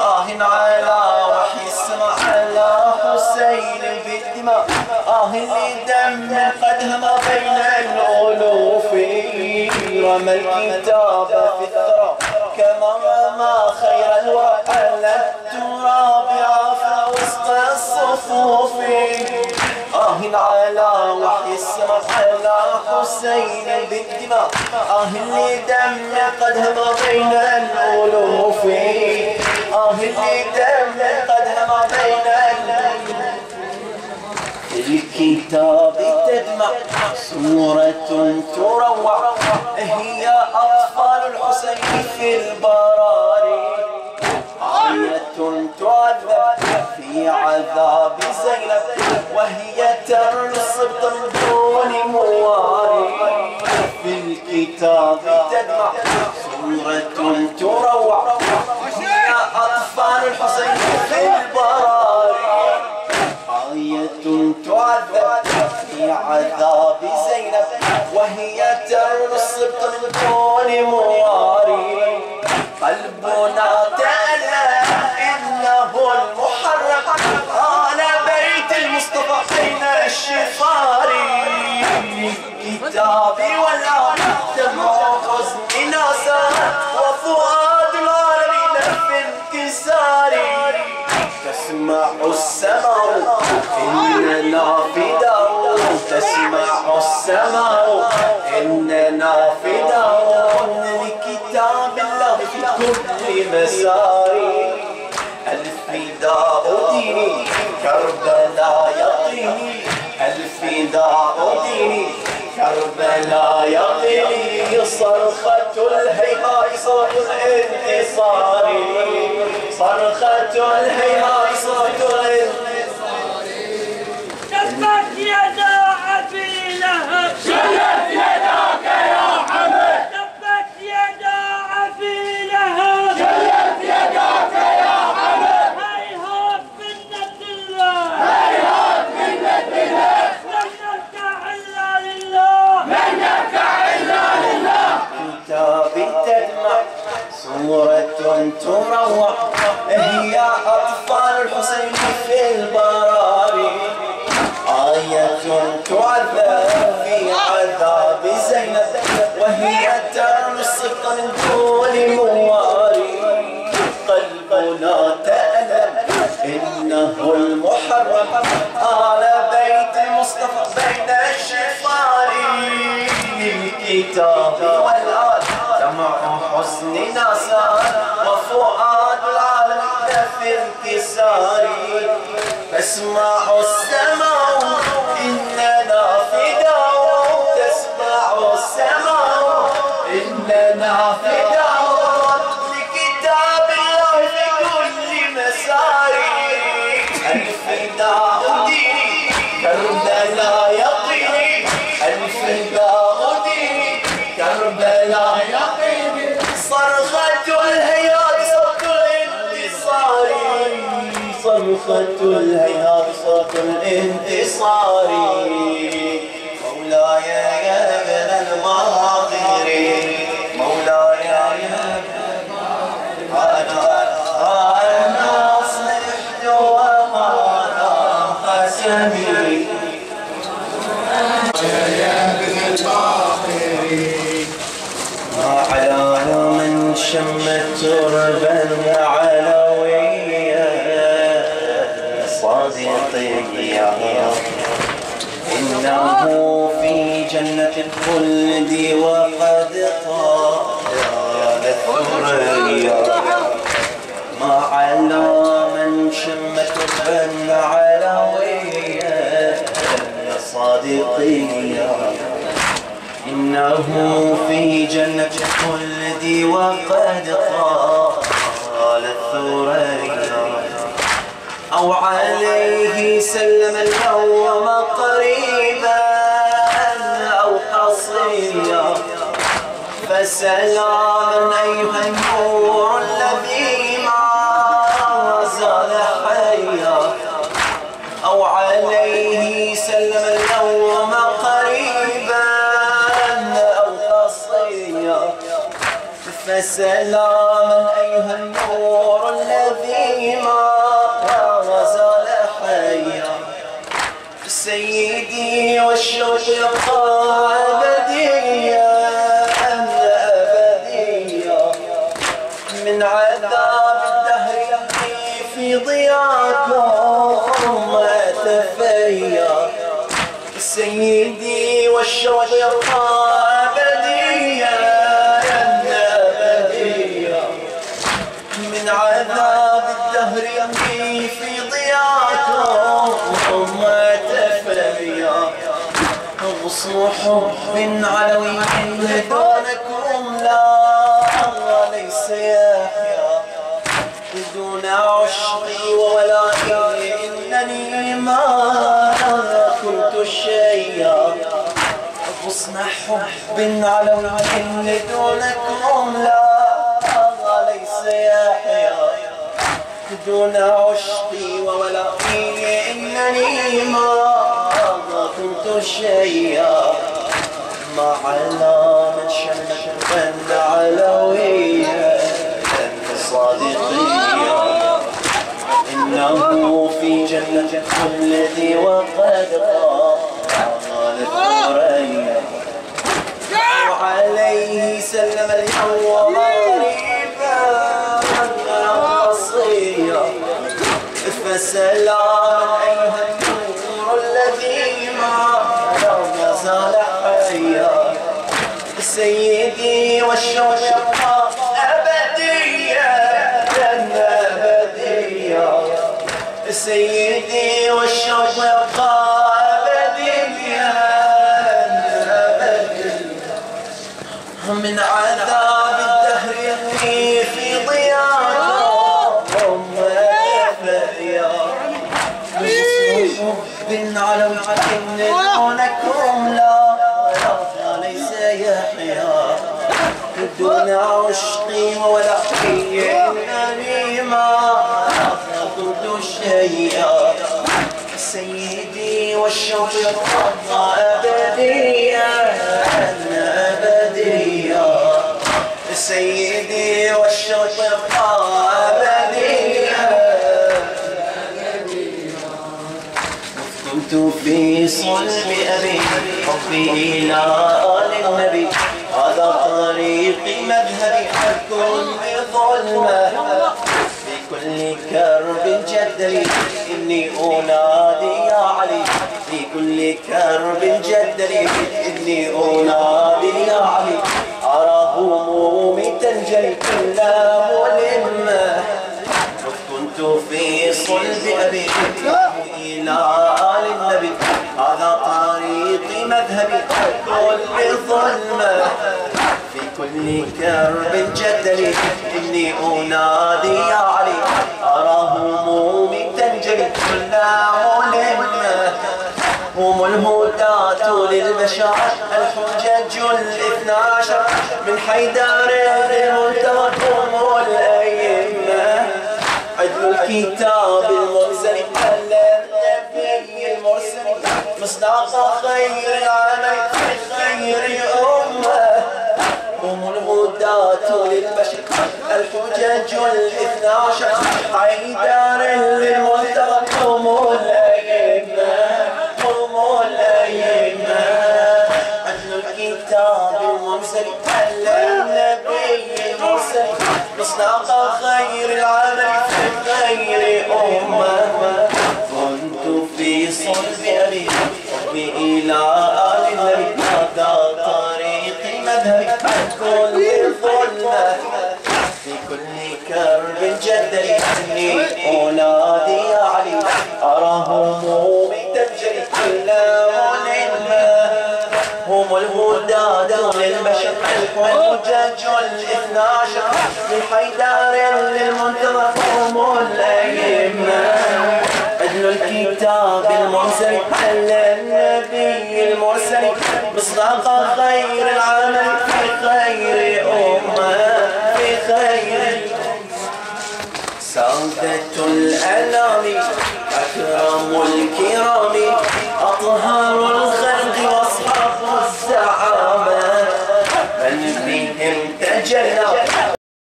آه على وحي السماء على حسين بالدماء آه دم قد هم بين الألوف. رمى الكتاب في الثرى كما رمى خير الورى على التراب. عافى وسط الصفوف. آه على وحي السماء على حسين بالدماء آه اللي دم قد هم بين الألوف. آه اللي دم قد هم بين الألوف الكتاب تدمع سورة تروع. هي أطفال الحسين في البراري. آية تعذب في عذاب زينب وهي ترى الصبط دون مواري. في الكتاب تدمع سورة تروع. أطفال الحسين في البراري تعذب في عذاب زينب وهي ترى الصبط من دون مواري. قلبنا تألم مسار الفداء ديني كربلاء يقيني. الفداء ديني كربلاء يقيني. صرخة الهيهاء صوت الانتصار. صرخة الهيهاء صوت الانتصار. تروع هي أطفال الحسين في البراري. آية تعذب في عذاب زينب وهي ترصق من دون مواري. قلبنا تألم إنه المحرم. على بيت المصطفى بين الشفار للكتاب والآل دمع حزن ناسا. وفؤاد العالم في انكسار تسمع السماء إننا فداء تسمع السماء إننا فداء لكتاب الله في كل مسار الفداء ديني كربلاء يقيني. الفداء ديني كربلاء يقيني. صرخة صرخة الهيات صوت الانتصار. صديقي إنه في جنة الخلد وقد طال الثريا ما على من شم تربا علويا صديقي إنه في جنة الخلد وقد طال الثريا أو عليه سلم اليوم قريبا أو قصيا فسلاما أيها النور الذي ما زال حيا. أو عليه سلم اليوم قريبا أو قصيا فسلاما ما تفيا سيدي والشوق يبقى أبديا أبديا. من عذاب الدهر يهدي في ضياكم ما تفيا. غصن حب علوي دونكم لا ليس يحيا. دون عشقي إنني ما كنت شيئا غصن حب علوي دونكم لا ليس يحيا دون عشقي وولائي إنني ما كنت شيئا ما على من شمشا علويا صادقيا إنه في جنة الذي وقد قال الثريا وعليه سلم اليوم غريبا وصيا فسلام أيها دون عشقي ولحقي إنني ما كنت شيئا سيدي والشوق يرضى أبديا أبديا. سيدي والشوق يبقى أبديا كنت في صلب أبي حبي إلى آل النبي. هذا طريقي مذهبي حق بظلمة في كل كرب جدلي إني أنادي يا علي. في كل كرب جدلي إني أنادي مذهبي كل ظلمة في كل كرب جدلي إني أنادي يا علي أرى همومي تنجلي كلها ملمة. هم الهداة للبشر الحجج الاثنى عشر من حيدر المنتهى هم الأئمة. عدل الكتاب المرسل مصداق خير في خير أمة هم الهداة للبشر الحجج الاثنى عشر حيدر المنتهى هم الهداة للبشر الحجج الاثنى عشر من حيدر للمنتظر هم الأئمة. عدل الكتاب المرسل النبي المرسل. مصداق خير العمل في خير أمة. في خير سادة الأنام. أكرم الكرام. أطهر